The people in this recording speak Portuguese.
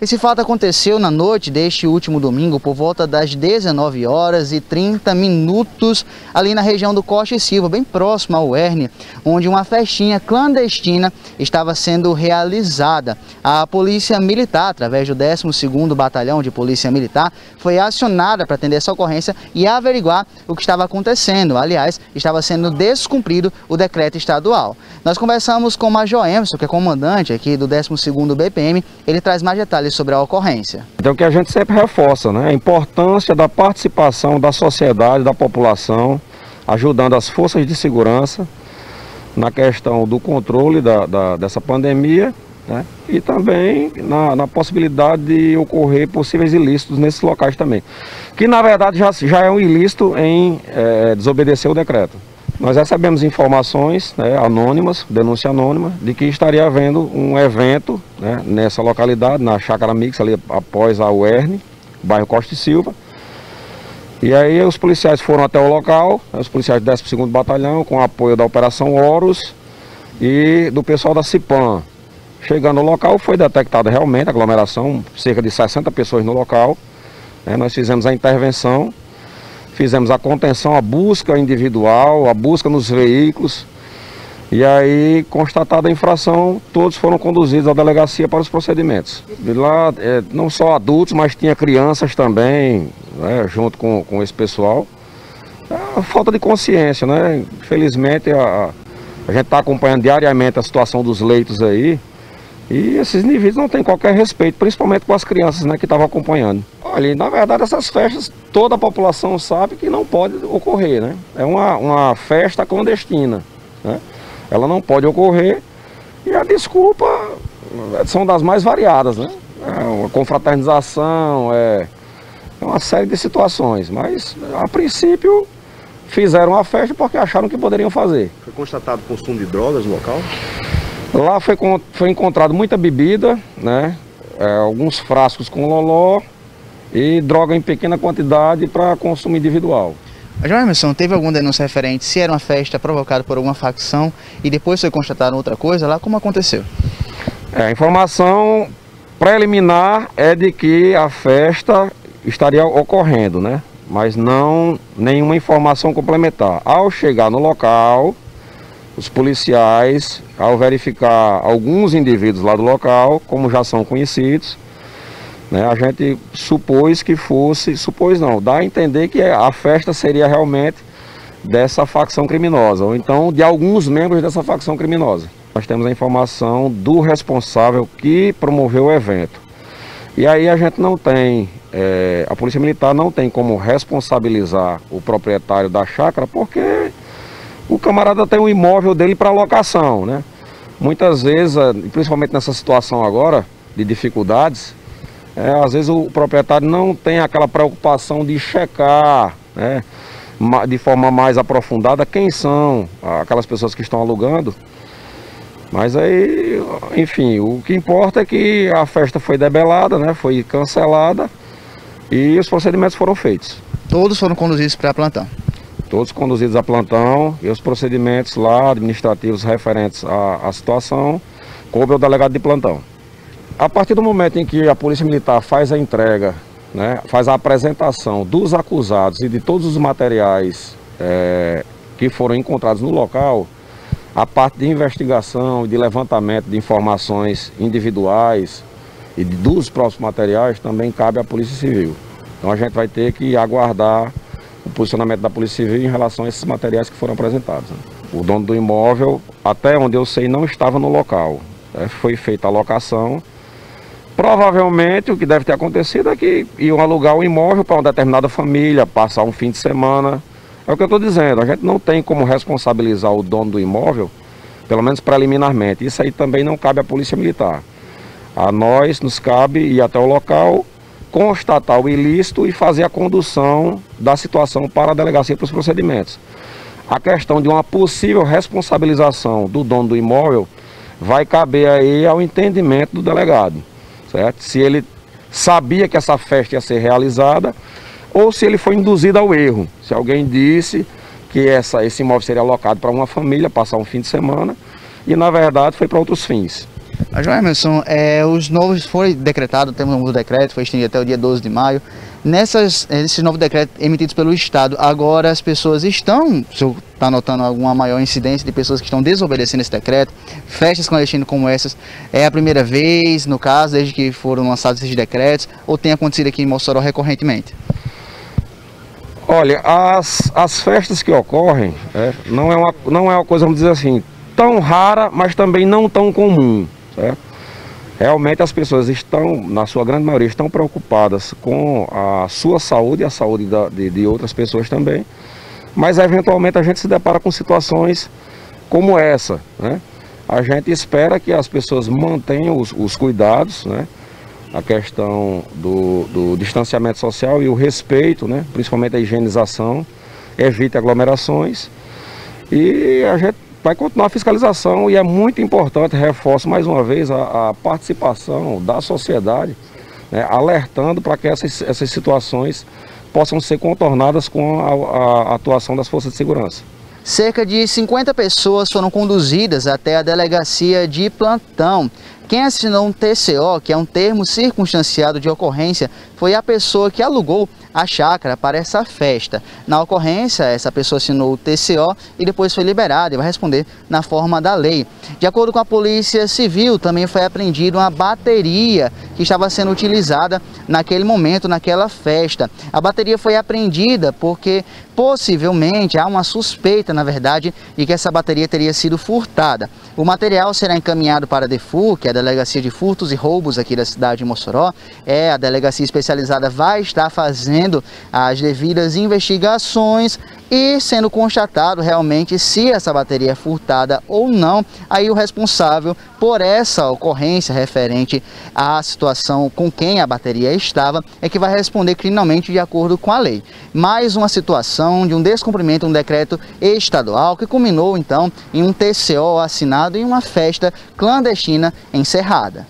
Esse fato aconteceu na noite deste último domingo, por volta das 19 horas e 30 minutos, ali na região do Costa e Silva, bem próximo ao Erne, onde uma festinha clandestina estava sendo realizada. A Polícia Militar, através do 12º Batalhão de Polícia Militar, foi acionada para atender essa ocorrência e averiguar o que estava acontecendo. Aliás, estava sendo descumprido o decreto estadual. Nós conversamos com o Major Emerson, que é comandante aqui do 12º BPM, ele traz mais detalhes sobre a ocorrência. Então, o que a gente sempre reforça, né? A importância da participação da sociedade, da população, ajudando as forças de segurança na questão do controle da, da dessa pandemia né? e também na, na, possibilidade de ocorrer possíveis ilícitos nesses locais também. Que na verdade já, já é um ilícito em é, desobedecer o decreto. Nós recebemos informações né, anônimas, denúncia anônima, de que estaria havendo um evento né, nessa localidade, na Chácara Mix, ali após a UERN, bairro Costa e Silva. E aí os policiais foram até o local, né, os policiais do 12º Batalhão, com apoio da Operação Horus e do pessoal da CIPAM. Chegando no local, foi detectada realmente aglomeração, cerca de 60 pessoas no local. Né, nós fizemos a intervenção fizemos a contenção, a busca individual, a busca nos veículos. E aí, constatada a infração, todos foram conduzidos à delegacia para os procedimentos. De lá, é, não só adultos, mas tinha crianças também, né, junto com, com esse pessoal. É a falta de consciência, né? Infelizmente, a, a gente está acompanhando diariamente a situação dos leitos aí. E esses níveis não têm qualquer respeito, principalmente com as crianças né, que estavam acompanhando. Olha, na verdade essas festas toda a população sabe que não pode ocorrer, né? É uma, uma festa clandestina, né? Ela não pode ocorrer e a desculpa são das mais variadas, né? É uma confraternização, é, é uma série de situações, mas a princípio fizeram a festa porque acharam que poderiam fazer. Foi constatado consumo de drogas no local? Lá foi, foi encontrado muita bebida, né? É, alguns frascos com loló e droga em pequena quantidade para consumo individual. João Emerson, teve alguma denúncia referente se era uma festa provocada por alguma facção e depois foi constatado outra coisa lá? Como aconteceu? É, a informação preliminar é de que a festa estaria ocorrendo, né? Mas não nenhuma informação complementar. Ao chegar no local, os policiais, ao verificar alguns indivíduos lá do local, como já são conhecidos, né, a gente supôs que fosse, supôs não, dá a entender que a festa seria realmente dessa facção criminosa, ou então de alguns membros dessa facção criminosa. Nós temos a informação do responsável que promoveu o evento. E aí a gente não tem, é, a Polícia Militar não tem como responsabilizar o proprietário da chácara, porque o camarada tem um imóvel dele para locação, né? Muitas vezes, principalmente nessa situação agora de dificuldades, é, às vezes o proprietário não tem aquela preocupação de checar, né, de forma mais aprofundada quem são aquelas pessoas que estão alugando. Mas aí, enfim, o que importa é que a festa foi debelada, né, foi cancelada e os procedimentos foram feitos. Todos foram conduzidos para plantão? Todos conduzidos a plantão e os procedimentos lá administrativos referentes à, à situação coube ao delegado de plantão. A partir do momento em que a Polícia Militar faz a entrega, né, faz a apresentação dos acusados e de todos os materiais é, que foram encontrados no local, a parte de investigação e de levantamento de informações individuais e dos próprios materiais também cabe à Polícia Civil. Então a gente vai ter que aguardar o posicionamento da Polícia Civil em relação a esses materiais que foram apresentados. Né. O dono do imóvel, até onde eu sei, não estava no local. É, foi feita a locação Provavelmente o que deve ter acontecido é que iam alugar um imóvel para uma determinada família, passar um fim de semana. É o que eu estou dizendo, a gente não tem como responsabilizar o dono do imóvel, pelo menos preliminarmente. Isso aí também não cabe à Polícia Militar. A nós nos cabe ir até o local, constatar o ilícito e fazer a condução da situação para a delegacia para os procedimentos. A questão de uma possível responsabilização do dono do imóvel vai caber aí ao entendimento do delegado certo? Se ele sabia que essa festa ia ser realizada ou se ele foi induzido ao erro. Se alguém disse que essa, esse imóvel seria alocado para uma família passar um fim de semana e na verdade foi para outros fins. João Emerson, é, os novos foi decretado, temos um novo decreto, foi estendido até o dia 12 de maio. Nessas, esses novos decretos emitidos pelo Estado, agora as pessoas estão, se está notando alguma maior incidência de pessoas que estão desobedecendo esse decreto, festas clandestinas como essas, é a primeira vez, no caso, desde que foram lançados esses decretos, ou tem acontecido aqui em Mossoró recorrentemente? Olha, as, as festas que ocorrem, é, não, é uma, não é uma coisa, vamos dizer assim, tão rara, mas também não tão comum. Certo? Realmente as pessoas estão, na sua grande maioria, estão preocupadas com a sua saúde e a saúde da, de, de outras pessoas também. Mas eventualmente a gente se depara com situações como essa. Né? A gente espera que as pessoas mantenham os, os cuidados, né? a questão do, do, distanciamento social e o respeito, né? principalmente a higienização, evite aglomerações. E a gente vai continuar a fiscalização e é muito importante, reforço mais uma vez, a, a participação da sociedade, né, alertando para que essas, essas situações possam ser contornadas com a, a atuação das forças de segurança. Cerca de 50 pessoas foram conduzidas até a delegacia de plantão. Quem assinou um TCO, que é um termo circunstanciado de ocorrência, foi a pessoa que alugou a chácara para essa festa. Na ocorrência, essa pessoa assinou o TCO e depois foi liberada e vai responder na forma da lei. De acordo com a Polícia Civil, também foi apreendida uma bateria que estava sendo utilizada naquele momento, naquela festa. A bateria foi apreendida porque possivelmente há uma suspeita, na verdade, de que essa bateria teria sido furtada. O material será encaminhado para a DEFU, que é a Delegacia de Furtos e Roubos aqui da cidade de Mossoró. É, a delegacia especializada vai estar fazendo as devidas investigações e sendo constatado realmente se essa bateria é furtada ou não, aí o responsável por essa ocorrência referente à situação com quem a bateria estava é que vai responder criminalmente de acordo com a lei. Mais uma situação de um descumprimento de um decreto estadual que culminou então em um TCO assinado em uma festa clandestina encerrada.